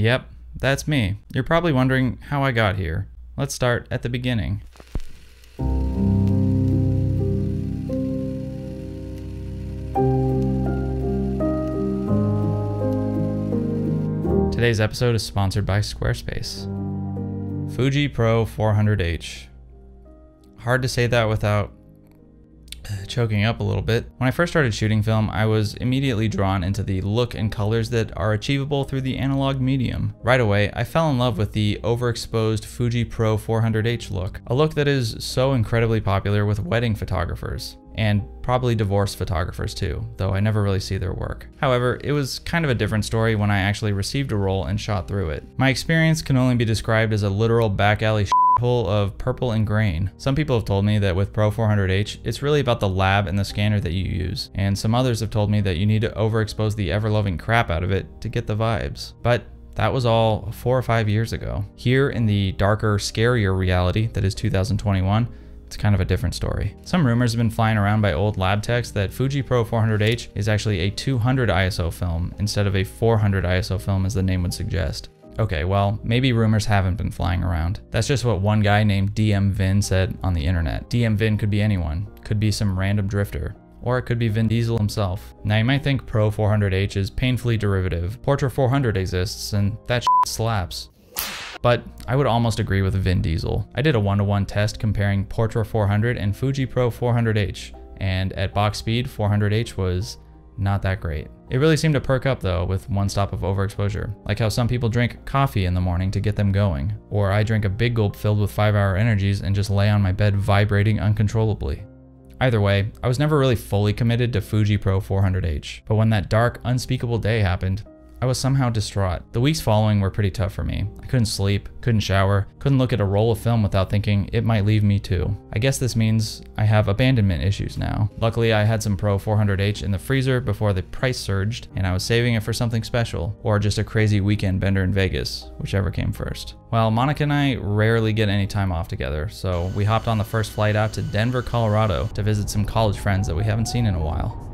Yep, that's me. You're probably wondering how I got here. Let's start at the beginning. Today's episode is sponsored by Squarespace. Fuji Pro 400H. Hard to say that without choking up a little bit. When I first started shooting film, I was immediately drawn into the look and colors that are achievable through the analog medium. Right away, I fell in love with the overexposed Fuji Pro 400H look, a look that is so incredibly popular with wedding photographers and probably divorce photographers too, though I never really see their work. However, it was kind of a different story when I actually received a roll and shot through it. My experience can only be described as a literal back alley hole of purple and grain. Some people have told me that with Pro 400H, it's really about the lab and the scanner that you use, and some others have told me that you need to overexpose the ever-loving crap out of it to get the vibes. But that was all four or five years ago. Here in the darker, scarier reality that is 2021, it's kind of a different story. Some rumors have been flying around by old lab techs that Fuji Pro 400H is actually a 200 ISO film instead of a 400 ISO film as the name would suggest. Okay, well, maybe rumors haven't been flying around. That's just what one guy named DM Vin said on the internet. DM Vin could be anyone, could be some random drifter, or it could be Vin Diesel himself. Now you might think Pro 400H is painfully derivative. Portra 400 exists, and that slaps. But I would almost agree with Vin Diesel. I did a one-to-one -one test comparing Portra 400 and Fuji Pro 400H, and at box speed, 400H was not that great. It really seemed to perk up though with one stop of overexposure, like how some people drink coffee in the morning to get them going, or I drink a big gulp filled with 5 hour energies and just lay on my bed vibrating uncontrollably. Either way, I was never really fully committed to Fuji Pro 400H, but when that dark, unspeakable day happened, I was somehow distraught. The weeks following were pretty tough for me. I couldn't sleep, couldn't shower, couldn't look at a roll of film without thinking it might leave me too. I guess this means I have abandonment issues now. Luckily, I had some Pro 400H in the freezer before the price surged, and I was saving it for something special, or just a crazy weekend bender in Vegas, whichever came first. Well, Monica and I rarely get any time off together, so we hopped on the first flight out to Denver, Colorado to visit some college friends that we haven't seen in a while.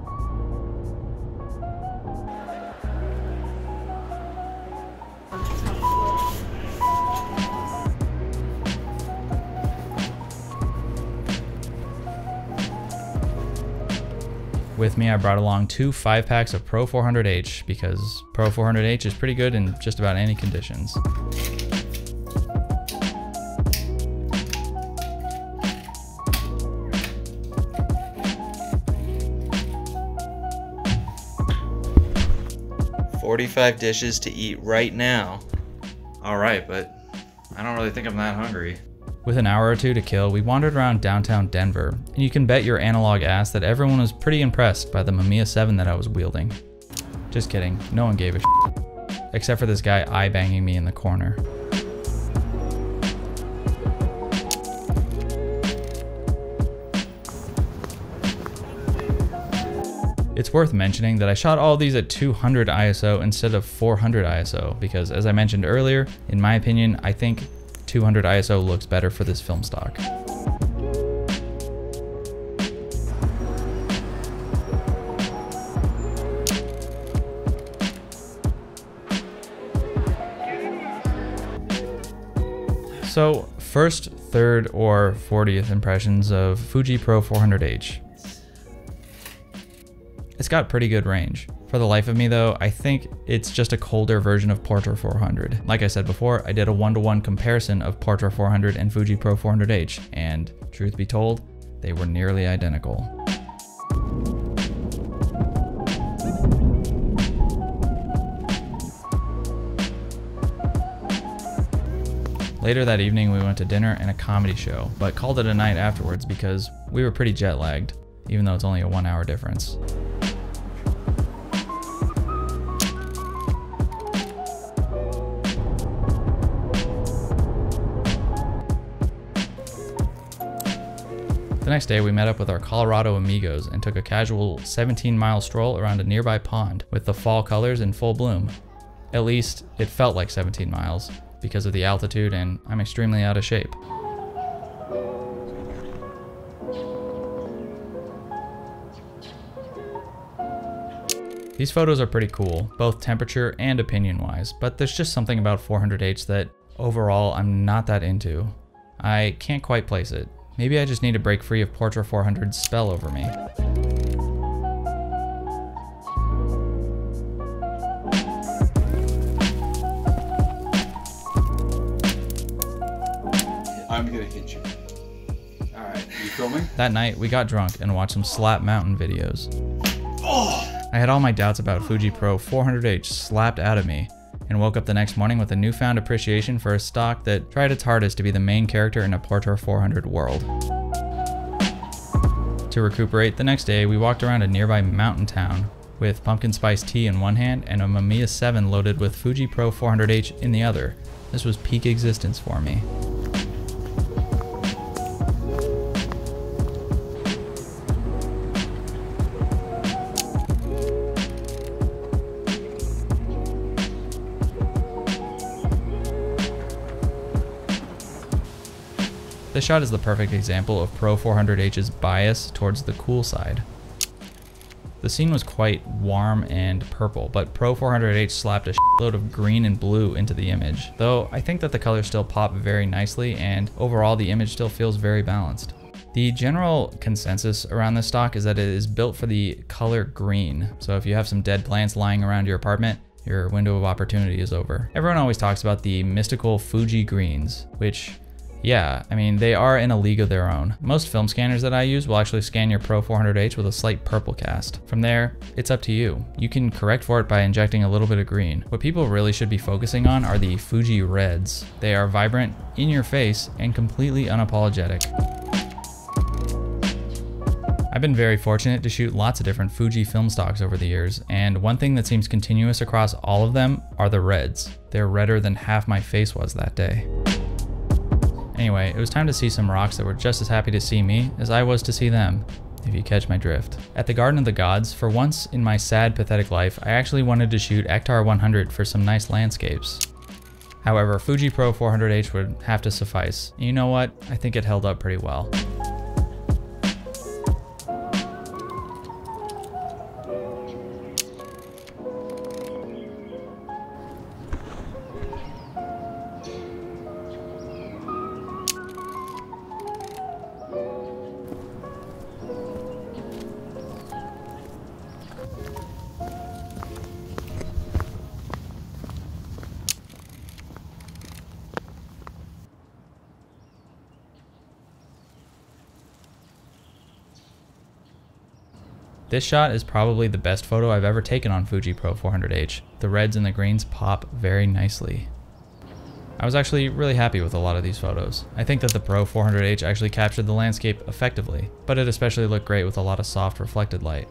With me, I brought along two 5 packs of Pro 400H because Pro 400H is pretty good in just about any conditions. Forty-five dishes to eat right now. All right, but I don't really think I'm that hungry. With an hour or two to kill, we wandered around downtown Denver, and you can bet your analog ass that everyone was pretty impressed by the Mamiya 7 that I was wielding. Just kidding, no one gave a shit. Except for this guy eye banging me in the corner. It's worth mentioning that I shot all these at 200 ISO instead of 400 ISO because as I mentioned earlier, in my opinion, I think 200 ISO looks better for this film stock. So first, third, or 40th impressions of Fuji Pro 400H. It's got pretty good range. For the life of me though, I think it's just a colder version of Portra 400. Like I said before, I did a one-to-one -one comparison of Portra 400 and Fuji Pro 400H, and truth be told, they were nearly identical. Later that evening, we went to dinner and a comedy show, but called it a night afterwards because we were pretty jet lagged, even though it's only a one hour difference. The next day, we met up with our Colorado amigos and took a casual 17 mile stroll around a nearby pond with the fall colors in full bloom. At least, it felt like 17 miles because of the altitude, and I'm extremely out of shape. These photos are pretty cool, both temperature and opinion wise, but there's just something about 400H that overall I'm not that into. I can't quite place it. Maybe I just need to break free of Portra 400's spell over me. I'm gonna hit you. Alright, you filming? That night, we got drunk and watched some Slap Mountain videos. Oh! I had all my doubts about Fuji Pro 400H slapped out of me, and woke up the next morning with a newfound appreciation for a stock that tried its hardest to be the main character in a Portra 400 world. To recuperate, the next day we walked around a nearby mountain town with pumpkin spice tea in one hand and a Mamiya 7 loaded with Fuji Pro 400H in the other. This was peak existence for me. This shot is the perfect example of Pro 400H's bias towards the cool side. The scene was quite warm and purple, but Pro 400H slapped a load of green and blue into the image, though I think that the colors still pop very nicely and overall the image still feels very balanced. The general consensus around this stock is that it is built for the color green, so if you have some dead plants lying around your apartment, your window of opportunity is over. Everyone always talks about the mystical Fuji greens, which yeah, I mean, they are in a league of their own. Most film scanners that I use will actually scan your Pro 400H with a slight purple cast. From there, it's up to you. You can correct for it by injecting a little bit of green. What people really should be focusing on are the Fuji Reds. They are vibrant, in your face, and completely unapologetic. I've been very fortunate to shoot lots of different Fuji film stocks over the years, and one thing that seems continuous across all of them are the reds. They're redder than half my face was that day. Anyway, it was time to see some rocks that were just as happy to see me as I was to see them, if you catch my drift. At the Garden of the Gods, for once in my sad, pathetic life, I actually wanted to shoot Ektar 100 for some nice landscapes. However, Fuji Pro 400H would have to suffice. You know what? I think it held up pretty well. This shot is probably the best photo I've ever taken on Fuji Pro 400H. The reds and the greens pop very nicely. I was actually really happy with a lot of these photos. I think that the Pro 400H actually captured the landscape effectively, but it especially looked great with a lot of soft reflected light.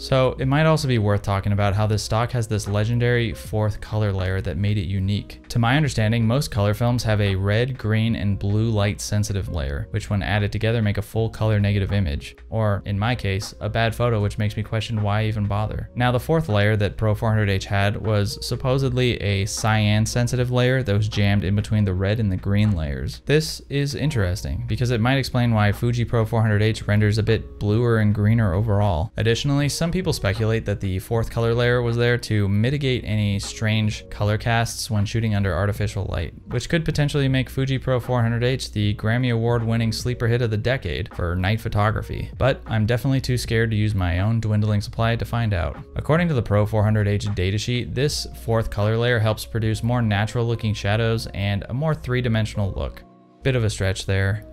So it might also be worth talking about how this stock has this legendary fourth color layer that made it unique. To my understanding, most color films have a red, green, and blue light sensitive layer, which when added together make a full color negative image. Or, in my case, a bad photo which makes me question why I even bother. Now the fourth layer that Pro 400H had was supposedly a cyan sensitive layer that was jammed in between the red and the green layers. This is interesting because it might explain why Fuji Pro 400H renders a bit bluer and greener overall. Additionally, some some people speculate that the fourth color layer was there to mitigate any strange color casts when shooting under artificial light, which could potentially make Fuji Pro 400H the Grammy Award winning sleeper hit of the decade for night photography. But I'm definitely too scared to use my own dwindling supply to find out. According to the Pro 400H datasheet, this fourth color layer helps produce more natural looking shadows and a more three dimensional look. Bit of a stretch there.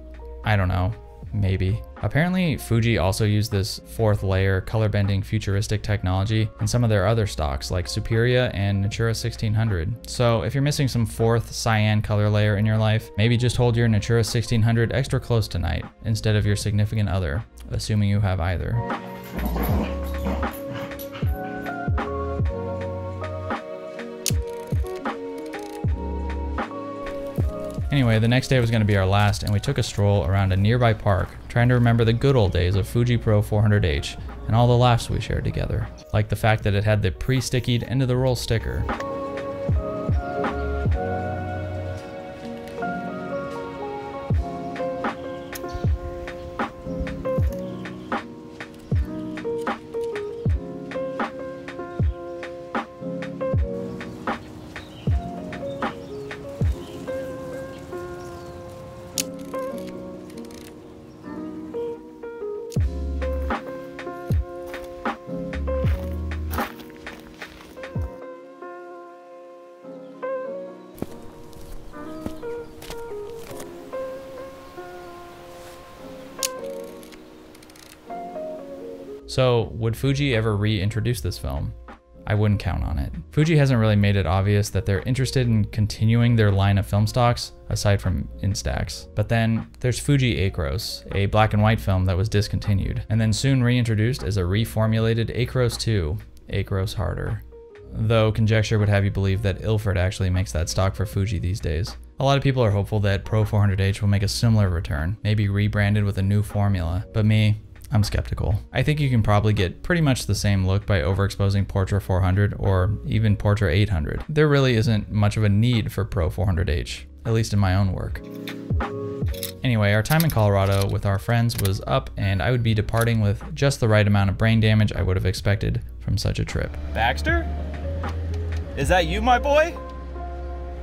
I don't know maybe. Apparently, Fuji also used this fourth layer color bending futuristic technology in some of their other stocks like Superia and Natura 1600. So if you're missing some fourth cyan color layer in your life, maybe just hold your Natura 1600 extra close tonight instead of your significant other, assuming you have either. Anyway, the next day was going to be our last, and we took a stroll around a nearby park, trying to remember the good old days of Fuji Pro 400H and all the laughs we shared together, like the fact that it had the pre-stickied end of the roll sticker. So, would Fuji ever reintroduce this film? I wouldn't count on it. Fuji hasn't really made it obvious that they're interested in continuing their line of film stocks aside from Instax. But then there's Fuji Acros, a black and white film that was discontinued, and then soon reintroduced as a reformulated Acros 2, Acros Harder. Though conjecture would have you believe that Ilford actually makes that stock for Fuji these days. A lot of people are hopeful that Pro 400H will make a similar return, maybe rebranded with a new formula, but me, I'm skeptical. I think you can probably get pretty much the same look by overexposing Portra 400 or even Portra 800. There really isn't much of a need for Pro 400H, at least in my own work. Anyway, our time in Colorado with our friends was up and I would be departing with just the right amount of brain damage I would have expected from such a trip. Baxter? Is that you, my boy?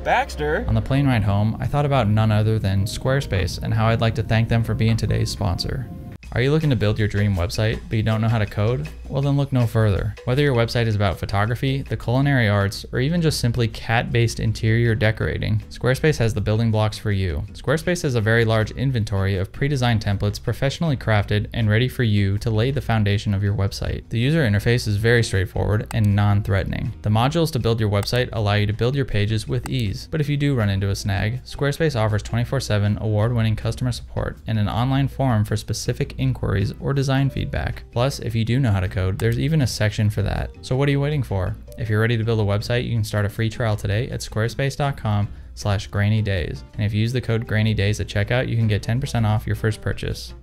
Baxter? On the plane ride home, I thought about none other than Squarespace and how I'd like to thank them for being today's sponsor. Are you looking to build your dream website, but you don't know how to code? Well, then look no further. Whether your website is about photography, the culinary arts, or even just simply cat based interior decorating, Squarespace has the building blocks for you. Squarespace has a very large inventory of pre designed templates professionally crafted and ready for you to lay the foundation of your website. The user interface is very straightforward and non threatening. The modules to build your website allow you to build your pages with ease, but if you do run into a snag, Squarespace offers 24 7 award winning customer support and an online forum for specific inquiries or design feedback. Plus, if you do know how to code, there's even a section for that. So what are you waiting for? If you're ready to build a website, you can start a free trial today at squarespace.com slash grainydays. And if you use the code grainydays at checkout, you can get 10% off your first purchase.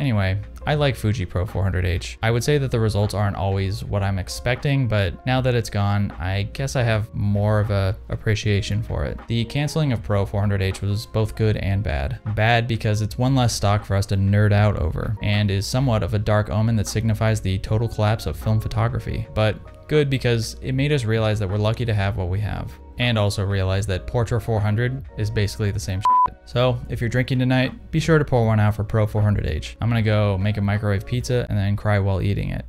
Anyway, I like Fuji Pro 400H. I would say that the results aren't always what I'm expecting, but now that it's gone, I guess I have more of a appreciation for it. The canceling of Pro 400H was both good and bad. Bad because it's one less stock for us to nerd out over, and is somewhat of a dark omen that signifies the total collapse of film photography. But good because it made us realize that we're lucky to have what we have and also realize that Portra 400 is basically the same. So if you're drinking tonight, be sure to pour one out for Pro 400H. I'm gonna go make a microwave pizza and then cry while eating it.